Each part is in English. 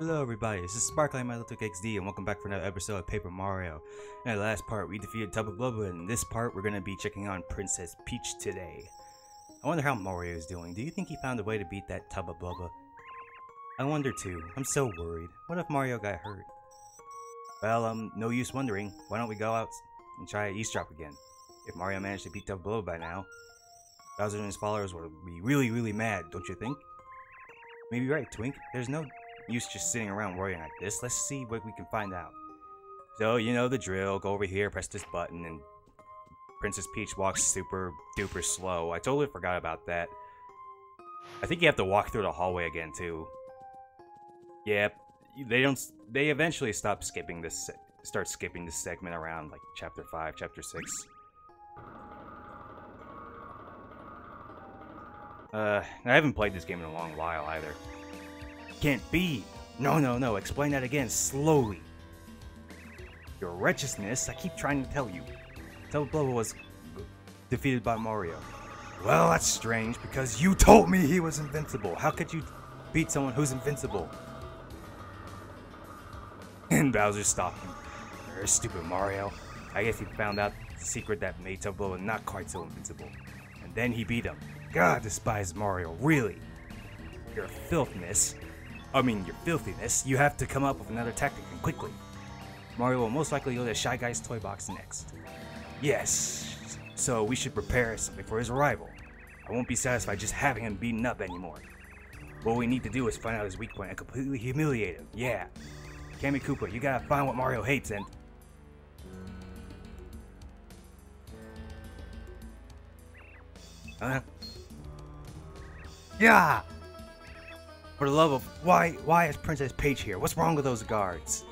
Hello everybody, this is Sparkling Milotic XD and welcome back for another episode of Paper Mario. In the last part, we defeated Tubba Blubba and in this part, we're going to be checking on Princess Peach today. I wonder how Mario is doing. Do you think he found a way to beat that Tubba Blubba? I wonder too. I'm so worried. What if Mario got hurt? Well, um, no use wondering. Why don't we go out and try East Drop again? If Mario managed to beat Tubba Blubba by now, Bowser and his followers would be really, really mad, don't you think? Maybe right, Twink. There's no use just sitting around worrying like this. Let's see what we can find out. So, you know the drill. Go over here, press this button, and Princess Peach walks super duper slow. I totally forgot about that. I think you have to walk through the hallway again, too. Yep. They don't... They eventually stop skipping this... Start skipping this segment around, like, Chapter 5, Chapter 6. Uh, I haven't played this game in a long while, either. Can't be! No, no, no, explain that again, slowly. Your righteousness, I keep trying to tell you. Tubba was defeated by Mario. Well, that's strange, because you told me he was invincible. How could you beat someone who's invincible? And Bowser stopped him. Very stupid, Mario. I guess he found out the secret that made Tubba not quite so invincible. And then he beat him. God, despise Mario, really. Your filthiness. I mean, your filthiness. You have to come up with another tactic and quickly. Mario will most likely go to Shy Guy's toy box next. Yes, so we should prepare something for his arrival. I won't be satisfied just having him beaten up anymore. What we need to do is find out his weak point and completely humiliate him. Yeah. Kammy Koopa, you gotta find what Mario hates and... Huh? Yeah! For the love of... Why, why is Princess Peach here? What's wrong with those guards?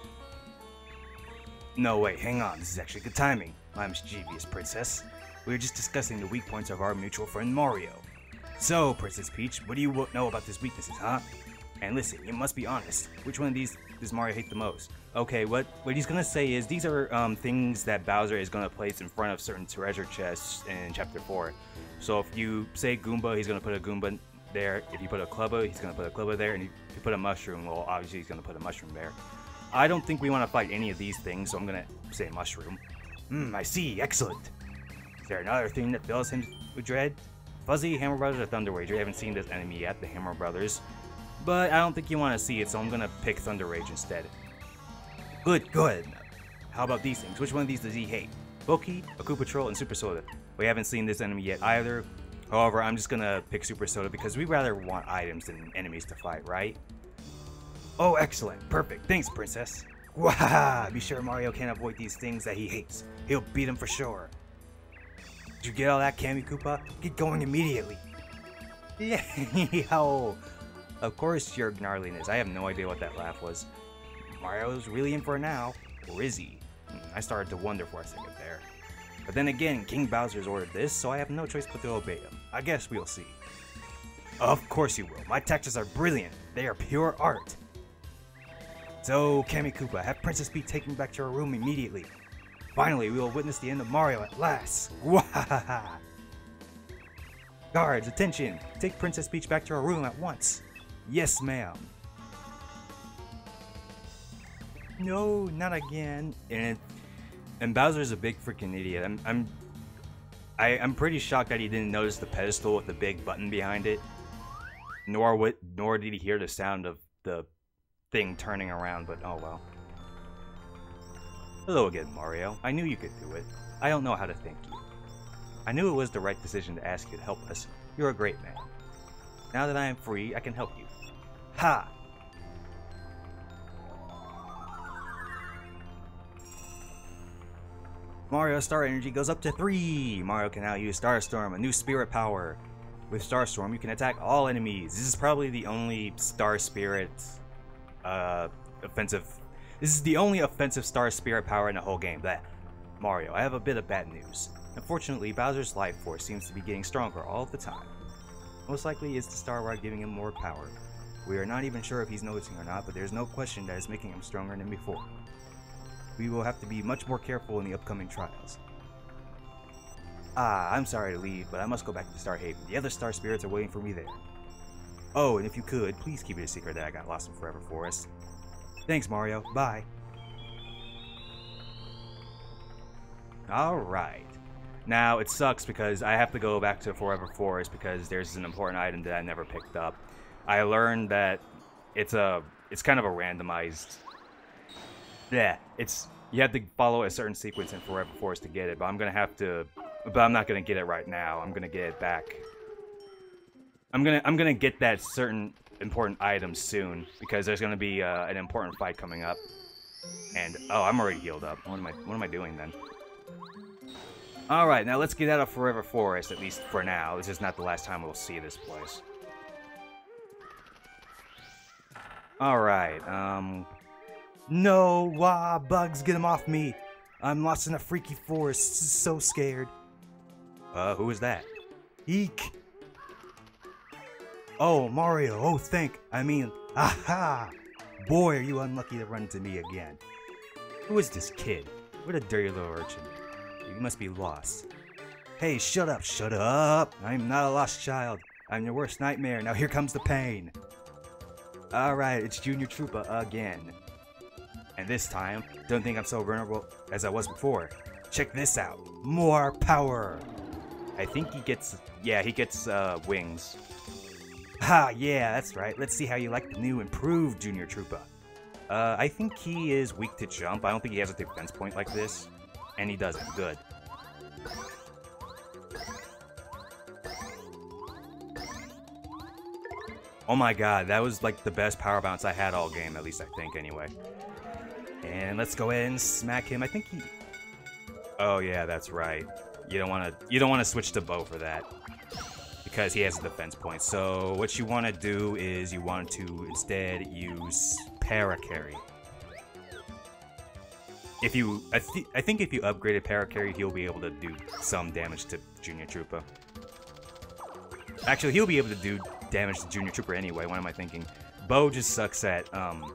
No, wait, hang on. This is actually good timing. My mischievous princess. We were just discussing the weak points of our mutual friend Mario. So, Princess Peach, what do you know about his weaknesses, huh? And listen, you must be honest. Which one of these does Mario hate the most? Okay, what what he's gonna say is these are um, things that Bowser is gonna place in front of certain treasure chests in Chapter 4. So if you say Goomba, he's gonna put a Goomba there. If you put a Clubba, he's gonna put a Clubba there. And if you put a Mushroom, well, obviously he's gonna put a Mushroom there. I don't think we want to fight any of these things, so I'm gonna say Mushroom. Hmm, I see. Excellent. Is there another thing that fills him with dread? Fuzzy, Hammer Brothers, or Thunder Rage? We haven't seen this enemy yet, the Hammer Brothers. But I don't think you want to see it, so I'm gonna pick Thunder Rage instead. Good, good. How about these things? Which one of these does he hate? Pokey, Aku Patrol, and Super Soda. We haven't seen this enemy yet either. However, I'm just gonna pick Super Soda because we rather want items than enemies to fight, right? Oh, excellent. Perfect. Thanks, Princess. Wah! Be sure Mario can't avoid these things that he hates. He'll beat them for sure. Did you get all that, Kammy Koopa? Get going immediately. Yeah, Of course your gnarliness. I have no idea what that laugh was. Mario's really in for now. Or is he? Hmm, I started to wonder for a second there. But then again, King Bowser's ordered this, so I have no choice but to obey him. I guess we'll see. Of course you will. My tactics are brilliant. They are pure art. So, Kammy Koopa, have Princess Peach taken back to her room immediately. Finally, we will witness the end of Mario at last. Guards, attention! Take Princess Peach back to her room at once. Yes, ma'am. No, not again. And and Bowser's a big freaking idiot. I'm I'm I, I'm pretty shocked that he didn't notice the pedestal with the big button behind it. Nor what nor did he hear the sound of the thing turning around, but oh well. Hello again, Mario. I knew you could do it. I don't know how to thank you. I knew it was the right decision to ask you to help us. You're a great man. Now that I am free, I can help you. Ha! Mario Star Energy goes up to 3! Mario can now use Starstorm, a new spirit power. With Starstorm, you can attack all enemies. This is probably the only Star Spirit uh, offensive... This is the only offensive Star Spirit power in the whole game. That Mario, I have a bit of bad news. Unfortunately, Bowser's life force seems to be getting stronger all the time. Most likely it's the Star Rod giving him more power. We are not even sure if he's noticing or not, but there's no question that it's making him stronger than before. We will have to be much more careful in the upcoming trials. Ah, I'm sorry to leave, but I must go back to Star Haven. The other Star Spirits are waiting for me there. Oh, and if you could, please keep it a secret that I got lost in Forever Forest. Thanks, Mario. Bye. Alright. Now, it sucks because I have to go back to Forever Forest because there's an important item that I never picked up. I learned that it's a it's kind of a randomized yeah, it's you have to follow a certain sequence in Forever Forest to get it, but I'm gonna have to but I'm not gonna get it right now. I'm gonna get it back. I'm gonna I'm gonna get that certain important item soon because there's gonna be uh, an important fight coming up. And oh, I'm already healed up. What am I what am I doing then? Alright, now let's get out of Forever Forest, at least for now. This is not the last time we'll see this place. Alright, um... No! Wah! Bugs, get him off me! I'm lost in a freaky forest, so scared. Uh, who is that? Eek! Oh, Mario, oh thank, I mean, aha! Boy, are you unlucky to run into me again. Who is this kid? What a dirty little urchin. You must be lost. Hey, shut up, shut up! I'm not a lost child. I'm your worst nightmare. Now here comes the pain. Alright, it's Junior Troopa again. And this time, don't think I'm so vulnerable as I was before. Check this out. More power! I think he gets... Yeah, he gets uh, wings. Ha, yeah, that's right. Let's see how you like the new improved Junior Troopa. Uh, I think he is weak to jump. I don't think he has a defense point like this. And he doesn't. Good. Oh my god, that was like the best power bounce I had all game, at least I think anyway. And let's go ahead and smack him. I think he... Oh yeah, that's right. You don't want to you don't want to switch to Bow for that. Because he has a defense point. So what you want to do is you want to instead use Parakarry. If you, I, th I think if you upgraded Parakarry, he'll be able to do some damage to Junior Troopa. Actually, he'll be able to do damage to Junior Troopa anyway, what am I thinking? Bow just sucks at, um...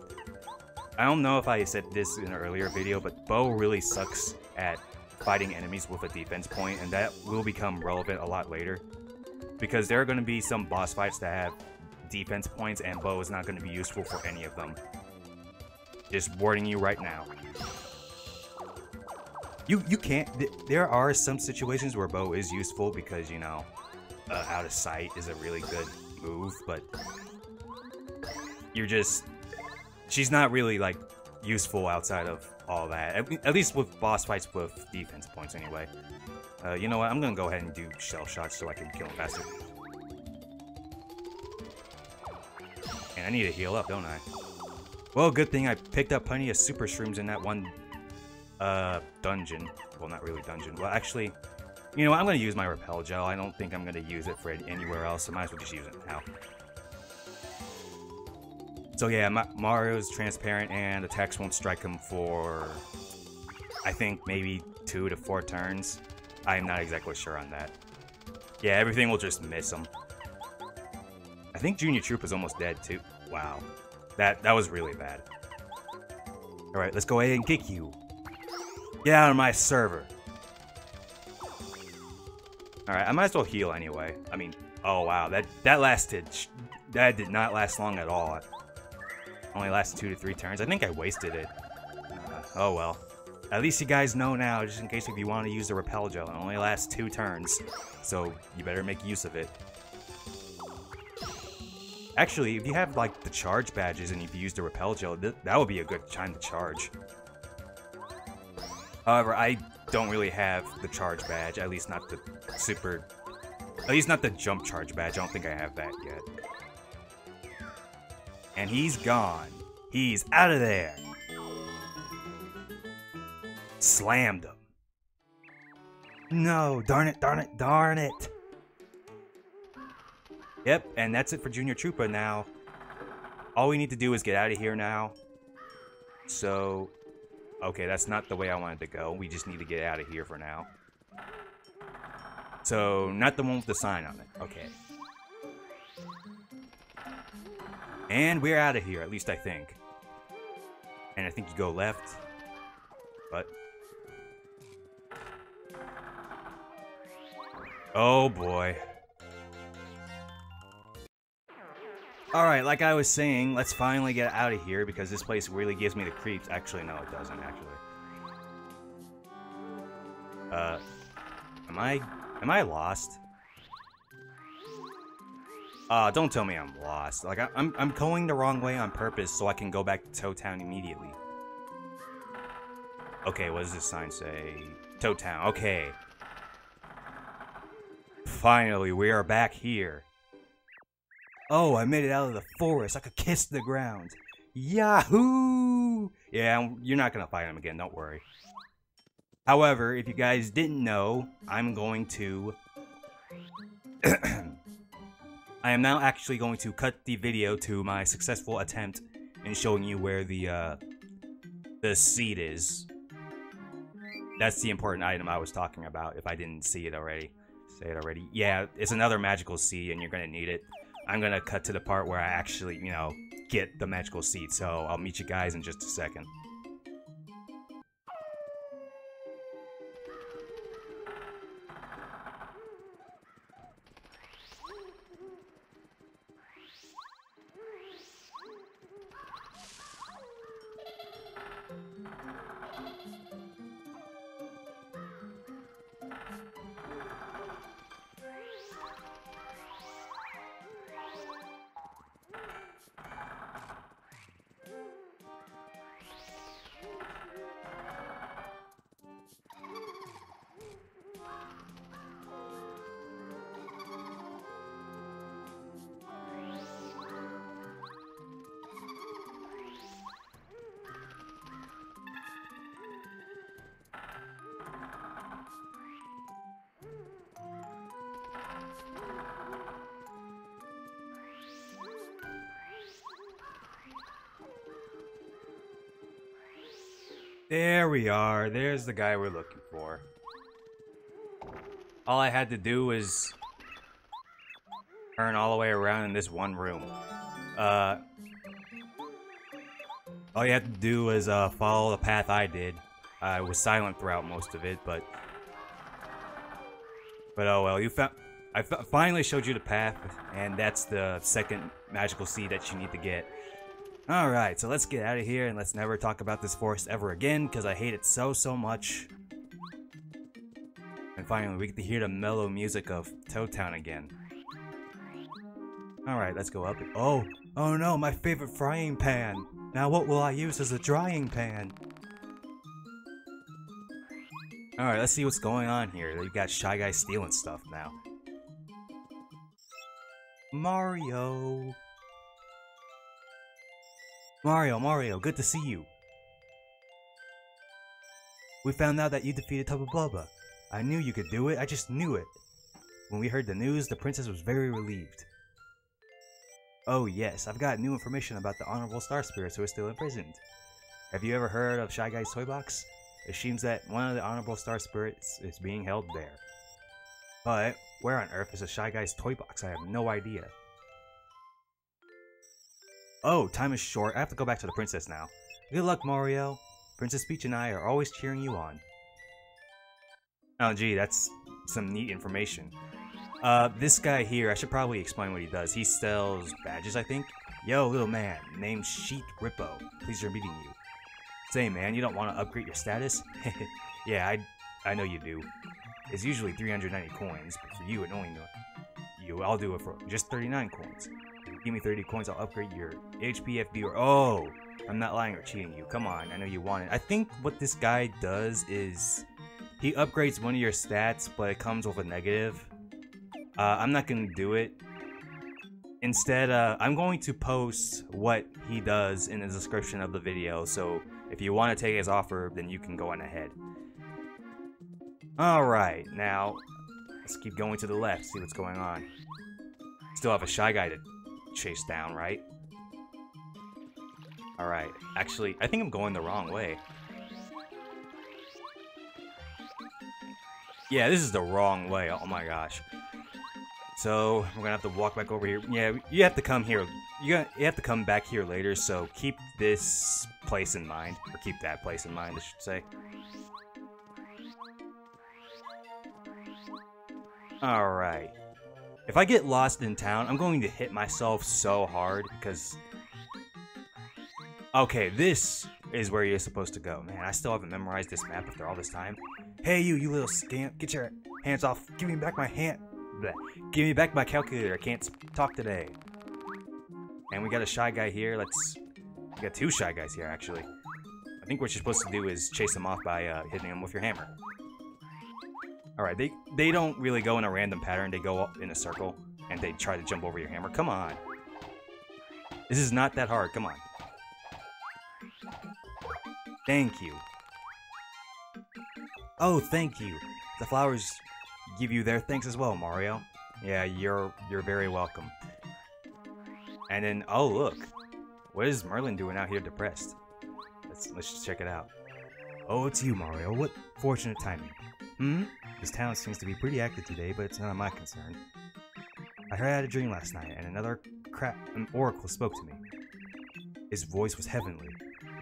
I don't know if I said this in an earlier video, but Bow really sucks at fighting enemies with a defense point, and that will become relevant a lot later. Because there are going to be some boss fights that have defense points, and Bow is not going to be useful for any of them. Just warning you right now. You you can't. Th there are some situations where Bow is useful because, you know, uh, out of sight is a really good move, but you're just she's not really like useful outside of all that. At, at least with boss fights with defense points, anyway. Uh, you know what? I'm gonna go ahead and do shell shots so I can kill him faster. And I need to heal up, don't I? Well, good thing I picked up plenty of super shrooms in that one uh, dungeon. Well, not really dungeon. Well, actually, you know, what? I'm going to use my Repel Gel. I don't think I'm going to use it for anywhere else. So I might as well just use it now. So yeah, Mario's transparent and attacks won't strike him for, I think, maybe two to four turns. I'm not exactly sure on that. Yeah, everything will just miss him. I think Junior Troop is almost dead too. Wow. That, that was really bad. Alright, let's go ahead and kick you. Get out of my server. Alright, I might as well heal anyway. I mean, oh wow, that, that lasted, that did not last long at all. Only lasted two to three turns. I think I wasted it. Uh, oh well. At least you guys know now, just in case if you want to use the Repel Gel. It only lasts two turns, so you better make use of it. Actually, if you have like the charge badges and if you use the Repel Gel, th that would be a good time to charge. However, I don't really have the charge badge, at least not the super... At least not the jump charge badge, I don't think I have that yet. And he's gone. He's out of there. Slammed him. No, darn it, darn it, darn it. Yep, and that's it for Junior Troopa now. All we need to do is get out of here now. So, Okay, that's not the way I wanted to go. We just need to get out of here for now. So, not the one with the sign on it. Okay. And we're out of here, at least I think. And I think you go left. But... Oh boy. Alright, like I was saying, let's finally get out of here because this place really gives me the creeps. Actually, no, it doesn't, actually. Uh, am I, am I lost? Uh, don't tell me I'm lost. Like, I, I'm, I'm going the wrong way on purpose so I can go back to Toad Town immediately. Okay, what does this sign say? Toad Town, okay. Finally, we are back here. Oh, I made it out of the forest. I could kiss the ground. Yahoo! Yeah, you're not gonna fight him again, don't worry. However, if you guys didn't know, I'm going to... I am now actually going to cut the video to my successful attempt in showing you where the, uh, the seed is. That's the important item I was talking about, if I didn't see it already. Say it already. Yeah, it's another magical seed, and you're gonna need it. I'm gonna cut to the part where I actually, you know, get the magical seed. So I'll meet you guys in just a second. There we are. There's the guy we're looking for. All I had to do was turn all the way around in this one room. Uh, all you have to do is uh, follow the path I did. I was silent throughout most of it, but but oh well. You found I finally showed you the path, and that's the second magical seed that you need to get. Alright, so let's get out of here and let's never talk about this forest ever again because I hate it so, so much. And finally, we get to hear the mellow music of Toad Town again. Alright, let's go up. Oh, oh no, my favorite frying pan! Now what will I use as a drying pan? Alright, let's see what's going on here. You got Shy Guy stealing stuff now. Mario! Mario, Mario, good to see you. We found out that you defeated Tubba Blubba. I knew you could do it, I just knew it. When we heard the news, the princess was very relieved. Oh yes, I've got new information about the Honorable Star Spirits who are still imprisoned. Have you ever heard of Shy Guy's Toy Box? It seems that one of the Honorable Star Spirits is being held there. But, where on earth is a Shy Guy's Toy Box? I have no idea. Oh, time is short. I have to go back to the princess now. Good luck, Mario. Princess Peach and I are always cheering you on. Oh, gee, that's some neat information. Uh, this guy here, I should probably explain what he does. He sells badges, I think. Yo, little man, named Chet Rippo. Pleasure meeting you. Say, man, you don't want to upgrade your status? yeah, I, I know you do. It's usually 390 coins, but for you, it only you. I'll do it for just 39 coins. Give me 30 coins, I'll upgrade your HP, FP, or... Oh! I'm not lying or cheating you. Come on, I know you want it. I think what this guy does is... He upgrades one of your stats, but it comes with a negative. Uh, I'm not to do it. Instead, uh, I'm going to post what he does in the description of the video, so if you want to take his offer, then you can go on ahead. Alright, now, let's keep going to the left, see what's going on. Still have a Shy Guy to chase down, right? Alright, actually, I think I'm going the wrong way. Yeah, this is the wrong way, oh my gosh. So, we're gonna have to walk back over here. Yeah, you have to come here. You, got, you have to come back here later, so keep this place in mind. Or keep that place in mind, I should say. Alright. If I get lost in town, I'm going to hit myself so hard because... Okay, this is where you're supposed to go. Man, I still haven't memorized this map after all this time. Hey, you, you little scamp. Get your hands off. Give me back my hand. Give me back my calculator. I can't talk today. And we got a shy guy here. Let's... We got two shy guys here, actually. I think what you're supposed to do is chase them off by uh, hitting them with your hammer. Alright, they, they don't really go in a random pattern. They go up in a circle, and they try to jump over your hammer. Come on. This is not that hard. Come on. Thank you. Oh, thank you. The flowers give you their thanks as well, Mario. Yeah, you're you're very welcome. And then, oh look, what is Merlin doing out here depressed? Let's let's just check it out. Oh, it's you, Mario. What fortunate timing. Hmm? This town seems to be pretty active today, but it's none of my concern. I heard I had a dream last night, and another crap an oracle spoke to me. His voice was heavenly.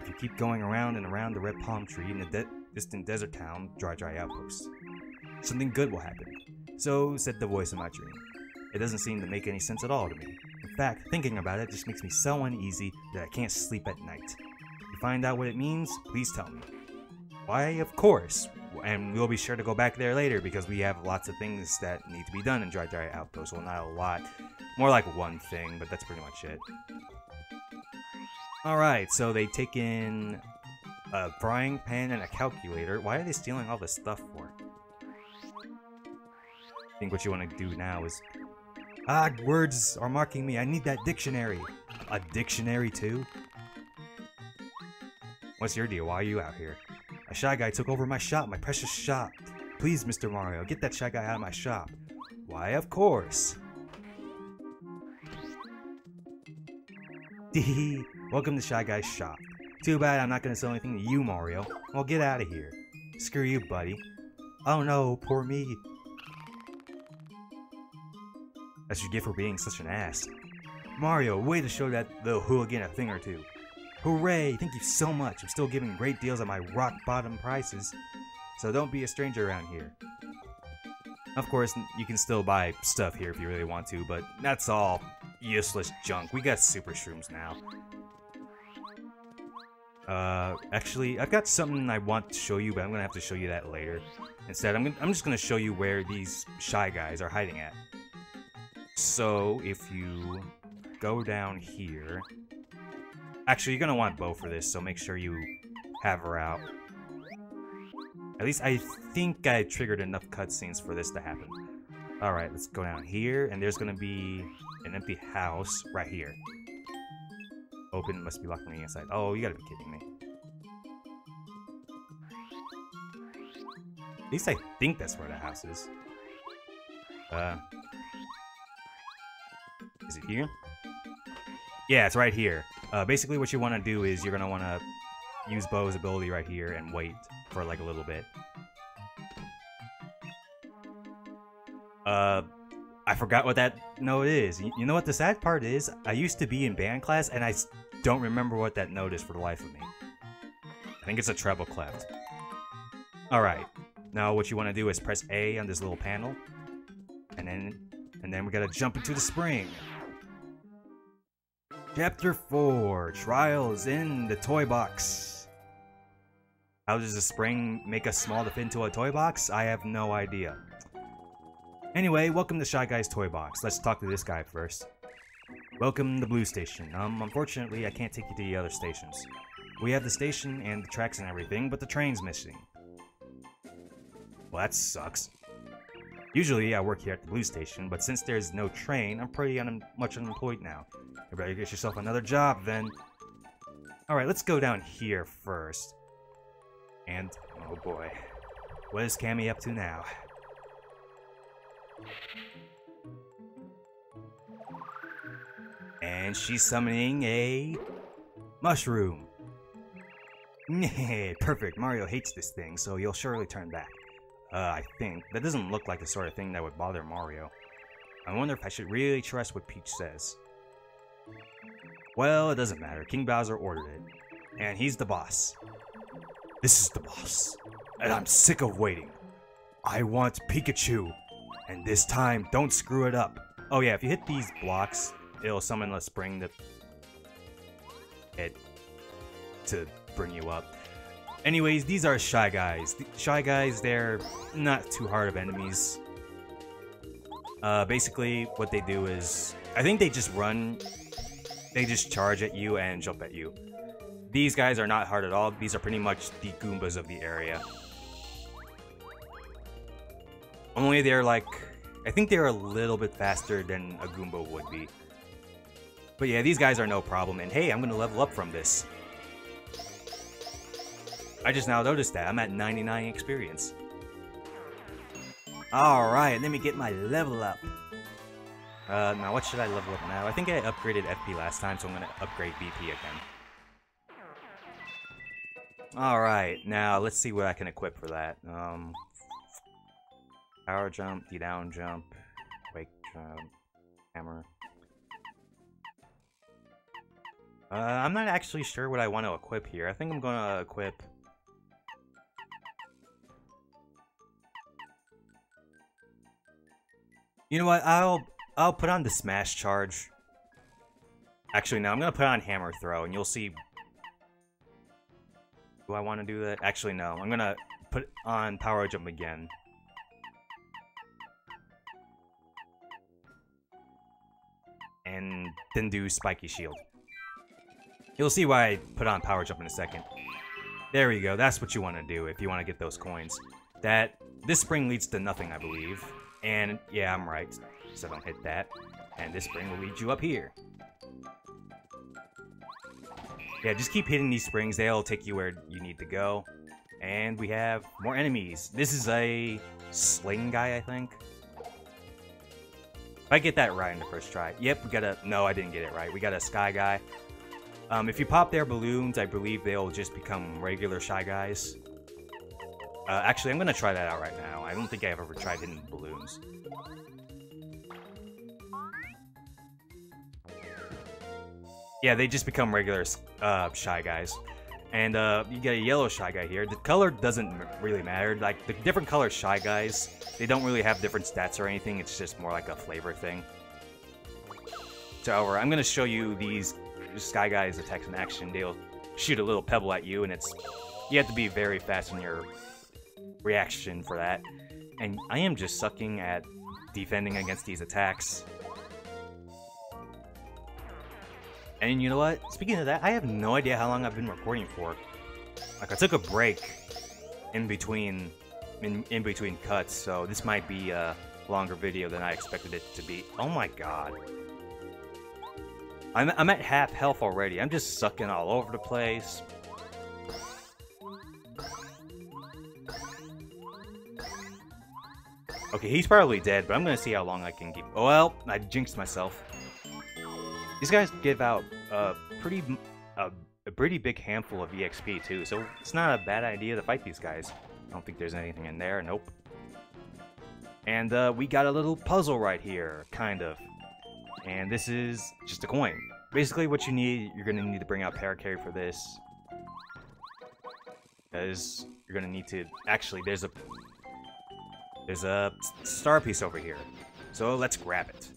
If you keep going around and around the red palm tree in the de distant desert town, Dry Dry Outpost, something good will happen. So said the voice in my dream. It doesn't seem to make any sense at all to me. In fact, thinking about it just makes me so uneasy that I can't sleep at night. If you find out what it means, please tell me. Why, of course. And we'll be sure to go back there later because we have lots of things that need to be done in Dry Dry Outpost. Well, not a lot. More like one thing, but that's pretty much it. Alright, so they take in a frying pan and a calculator. Why are they stealing all this stuff for? I think what you want to do now is... Ah, words are marking me. I need that dictionary. A dictionary too? What's your deal? Why are you out here? A shy guy took over my shop, my precious shop. Please, Mr. Mario, get that shy guy out of my shop. Why, of course. Dee Welcome to Shy Guy's shop. Too bad I'm not gonna sell anything to you, Mario. Well, get out of here. Screw you, buddy. Oh no, poor me. That's your gift for being such an ass. Mario, way to show that little hooligan a thing or two. Hooray! Thank you so much. I'm still giving great deals at my rock bottom prices. So don't be a stranger around here. Of course, you can still buy stuff here if you really want to, but that's all useless junk. We got super shrooms now. Uh, actually, I've got something I want to show you, but I'm gonna have to show you that later. Instead, I'm, gonna, I'm just gonna show you where these Shy Guys are hiding at. So, if you go down here... Actually, you're gonna want Bow for this, so make sure you have her out. At least I think I triggered enough cutscenes for this to happen. Alright, let's go down here, and there's gonna be an empty house right here. Open must be locked on the inside. Oh, you gotta be kidding me. At least I think that's where the house is. Uh, is it here? Yeah, it's right here. Uh, basically, what you want to do is you're gonna want to use Bow's ability right here and wait for like a little bit. Uh, I forgot what that note is. You know what the sad part is? I used to be in band class and I don't remember what that note is for the life of me. I think it's a treble clef. Alright. Now what you want to do is press A on this little panel. And then and then we gotta jump into the spring. Chapter 4 Trials in the Toy Box. How does a spring make us small to fit into a toy box? I have no idea. Anyway, welcome to Shy Guy's Toy Box. Let's talk to this guy first. Welcome to Blue Station. Um, unfortunately, I can't take you to the other stations. We have the station and the tracks and everything, but the train's missing. Well, that sucks. Usually, I work here at the Blue Station, but since there's no train, I'm pretty un much unemployed now. You better get yourself another job, then. Alright, let's go down here first. And, oh boy. What is Kammy up to now? And she's summoning a mushroom. Perfect. Mario hates this thing, so you'll surely turn back. Uh, I think. That doesn't look like the sort of thing that would bother Mario. I wonder if I should really trust what Peach says. Well, it doesn't matter. King Bowser ordered it. And he's the boss. This is the boss. And I'm sick of waiting. I want Pikachu. And this time, don't screw it up. Oh yeah, if you hit these blocks, it'll summon a spring that it to bring you up. Anyways, these are Shy Guys. The Shy Guys, they're not too hard of enemies. Uh, basically, what they do is... I think they just run... They just charge at you and jump at you. These guys are not hard at all. These are pretty much the Goombas of the area. Only they're like... I think they're a little bit faster than a Goomba would be. But yeah, these guys are no problem. And hey, I'm to level up from this. I just now noticed that. I'm at 99 experience. Alright, let me get my level up. Uh, now what should I level up now? I think I upgraded FP last time, so I'm to upgrade BP again. Alright, now let's see what I can equip for that. Um, power jump, the down jump, wake jump, hammer. Uh, I'm not actually sure what I want to equip here. I think I'm to equip You know what? I'll I'll put on the smash charge. Actually, no. I'm gonna put on hammer throw, and you'll see. Do I want to do that? Actually, no. I'm gonna put on power jump again. And then do spiky shield. You'll see why I put on power jump in a second. There we go. That's what you want to do if you want to get those coins. That this spring leads to nothing, I believe. And yeah, I'm right. So don't hit that. And this spring will lead you up here. Yeah, just keep hitting these springs. They'll take you where you need to go. And we have more enemies. This is a sling guy, I think. If I get that right in the first try. Yep, we got a... No, I didn't get it right. We got a sky guy. Um, if you pop their balloons, I believe they'll just become regular Shy Guys. Uh, actually, I'm going to try that out right now. I don't think I've ever tried Hidden balloons. Yeah, they just become regular uh, Shy Guys. And uh, you get a yellow Shy Guy here. The color doesn't really matter. Like, the different color Shy Guys, they don't really have different stats or anything. It's just more like a flavor thing. So, however, I'm going to show you these Sky Guys attacks in action. They'll shoot a little pebble at you, and it's... You have to be very fast in your reaction for that. And I am just sucking at defending against these attacks. And you know what? Speaking of that, I have no idea how long I've been recording for. Like, I took a break in between in, in between cuts, so this might be a longer video than I expected it to be. Oh my god. I'm, I'm at half health already. I'm just sucking all over the place. Okay, he's probably dead, but I'm gonna see how long I can keep. Well, I jinxed myself. These guys give out a pretty, a pretty big handful of EXP too, so it's not a bad idea to fight these guys. I don't think there's anything in there. Nope. And uh, we got a little puzzle right here, kind of. And this is just a coin. Basically, what you need, you're gonna need to bring out Parakarry for this. Because you're gonna need to... Actually, there's a there's a star piece over here. So let's grab it.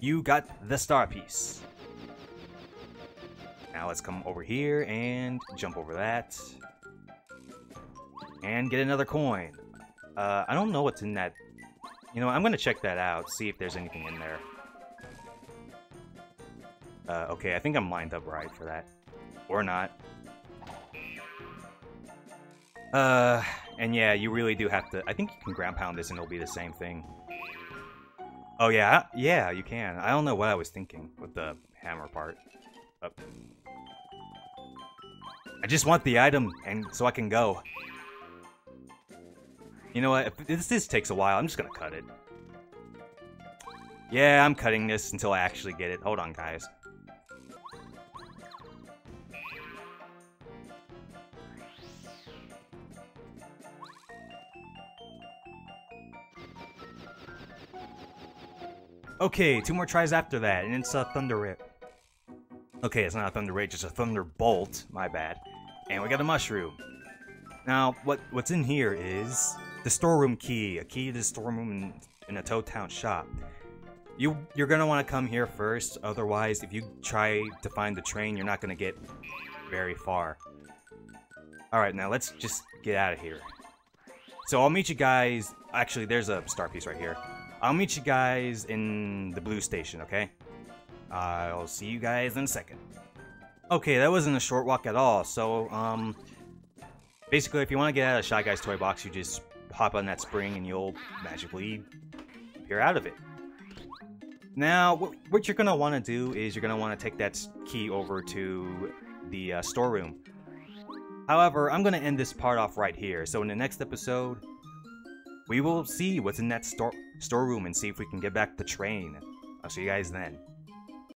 You got the star piece. Now let's come over here and jump over that. And get another coin. Uh, I don't know what's in that. You know, I'm to check that out, see if there's anything in there. Uh, okay, I think I'm lined up right for that. Or not. Uh, and yeah, you really do have to... I think you can ground pound this and it'll be the same thing. Oh yeah? Yeah, you can. I don't know what I was thinking with the hammer part. Oh. I just want the item, and so I can go. You know what? If this, this takes a while, I'm just gonna cut it. Yeah, I'm cutting this until I actually get it. Hold on, guys. Okay, two more tries after that, and it's a Thunder Rip. Okay, it's not a Thunder Rage, it's a Thunderbolt, my bad. And we got a Mushroom. Now, what what's in here is the storeroom key, a key to the storeroom in a Toad Town shop. You you're gonna want to come here first. Otherwise, if you try to find the train, you're not gonna get very far. All right, now let's just get out of here. So I'll meet you guys. Actually, there's a star piece right here. I'll meet you guys in the blue station. Okay. I'll see you guys in a second. Okay, that wasn't a short walk at all. So um, basically, if you want to get out of Shy Guy's toy box, you just hop on that spring and you'll magically appear out of it. Now, what you're going to want to do is you're going to want to take that key over to the uh, storeroom. However, I'm going to end this part off right here. So in the next episode, we will see what's in that store storeroom and see if we can get back the train. I'll see you guys then.